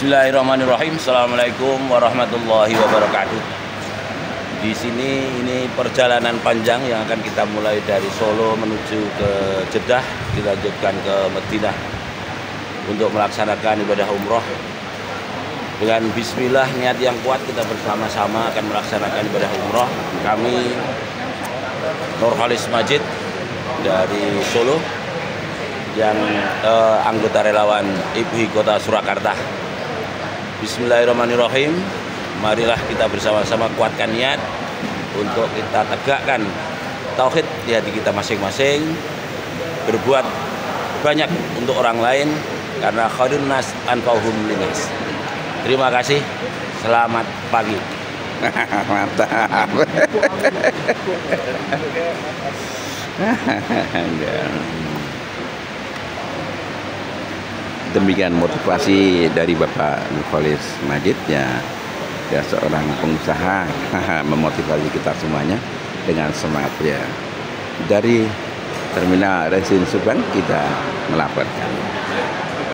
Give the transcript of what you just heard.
Bismillahirrahmanirrahim. Assalamualaikum warahmatullahi wabarakatuh. Di sini ini perjalanan panjang yang akan kita mulai dari Solo menuju ke Jeddah, dilanjutkan ke Madinah untuk melaksanakan ibadah umroh. Dengan Bismillah niat yang kuat kita bersama-sama akan melaksanakan ibadah umroh. Kami Nurhalis Majid dari Solo yang eh, anggota relawan IPI Kota Surakarta. Bismillahirrahmanirrahim. Marilah kita bersama-sama kuatkan niat untuk kita tegakkan tauhid di hati kita masing-masing. Berbuat banyak untuk orang lain karena khairun nas anfa'uhum linas. Terima kasih. Selamat pagi. Mantap. Demikian motivasi dari Bapak Nurholis Majid ya, ya seorang pengusaha memotivasi kita semuanya dengan semangat ya. Dari Terminal Resin Subang kita melaporkan.